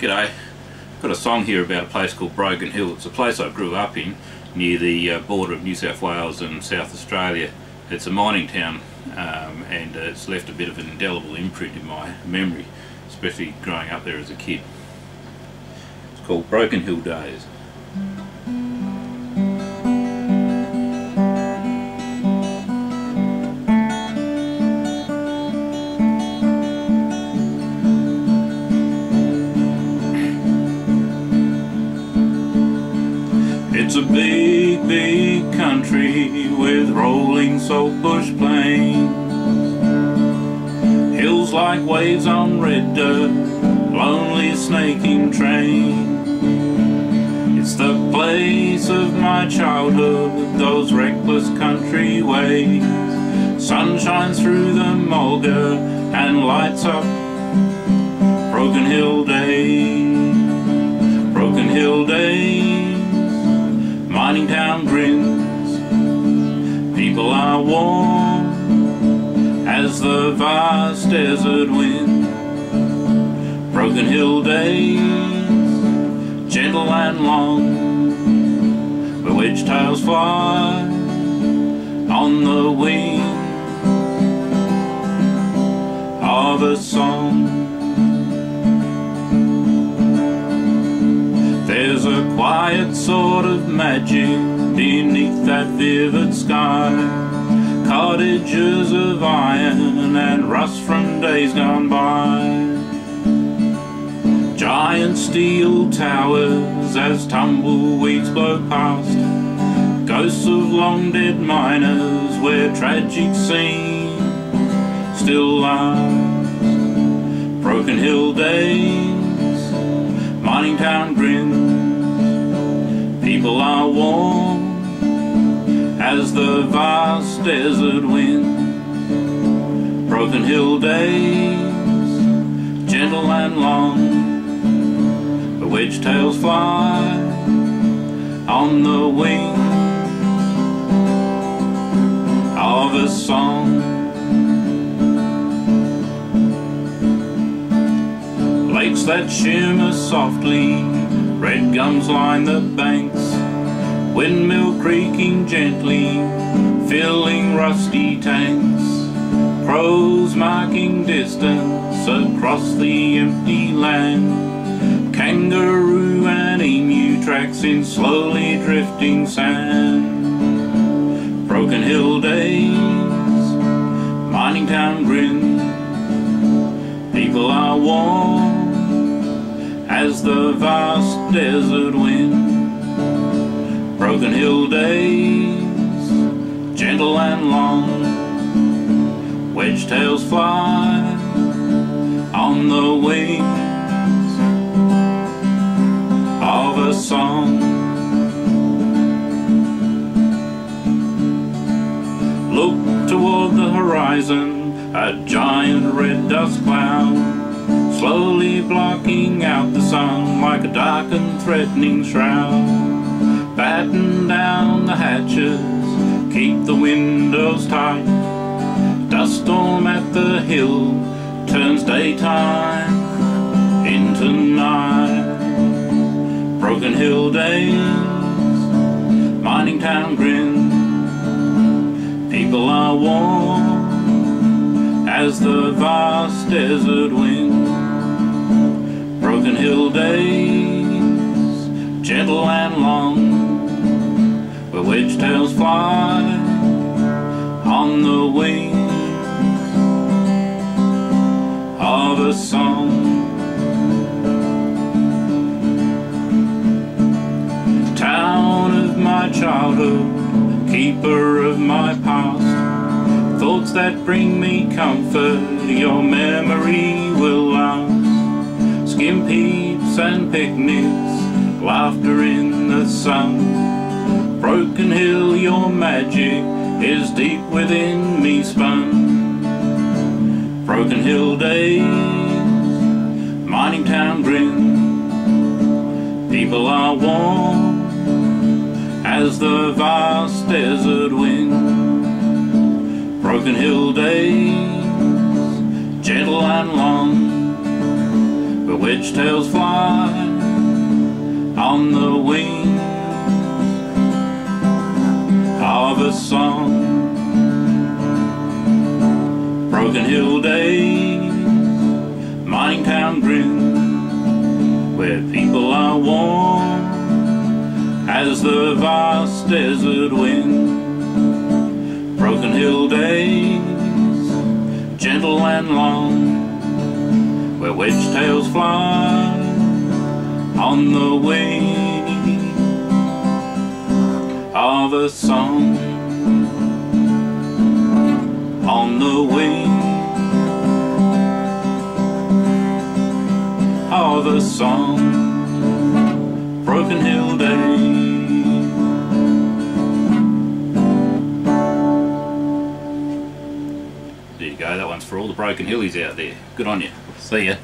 G'day. I've got a song here about a place called Broken Hill. It's a place I grew up in near the uh, border of New South Wales and South Australia. It's a mining town um, and uh, it's left a bit of an indelible imprint in my memory, especially growing up there as a kid. It's called Broken Hill Days. It's a big, big country with rolling saltbush plains. Hills like waves on red dirt, lonely snaking train. It's the place of my childhood, those reckless country ways. Sun shines through the mulga and lights up Broken Hill Days. Broken Hill Days mining town grins. People are warm as the vast desert wind. Broken hill days, gentle and long, wedge tails fly on the wing of a song. Quiet sort of magic beneath that vivid sky. Cottages of iron and rust from days gone by. Giant steel towers as tumbleweeds blow past. Ghosts of long dead miners where tragic scene still lies. Broken Hill days mining town grins. As the vast desert wind. Broken hill days, gentle and long. The wedge tails fly on the wing of a song. Lakes that shimmer softly, red gums line the banks, windmill creaking gently, filling rusty tanks, crows marking distance across the empty land, kangaroo and emu tracks in slowly drifting sand, broken hill days, mining town grins, people are warm as the vast desert wind. Broken hill days, gentle and long, wedge tails fly on the wings of a song. Look toward the horizon, a giant red dust cloud slowly blocking out the sun like a dark and threatening shroud. Batten down the hatches, keep the windows tight. Dust storm at the hill turns daytime into night. Broken hill days, mining town grins. People are warm as the vast desert wind broken hill days, gentle and long, wedge tails fly on the wings of a song. Town of my childhood, keeper of my past, thoughts that bring me comfort, your memory will last. Skim peeps and picnics, laughter in the sun. Broken Hill, your magic is deep within me spun. Broken Hill days, mining town grins. People are warm as the vast desert wind. Broken Hill days, gentle and long, but wedge tails fly on the wing a song. Broken Hill days, mining town grim, where people are warm as the vast desert wind. Broken Hill days, gentle and long, where wedge tails fly on the wing of a song. The wing song. Broken Hill Day. There you go, that one's for all the broken hillies out there. Good on you. See ya.